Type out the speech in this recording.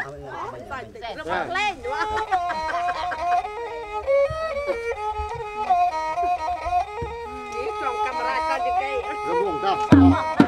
របស់លេងវ៉ានេះក្នុងកាមេរ៉ាក៏ជាគេរំងតោះអ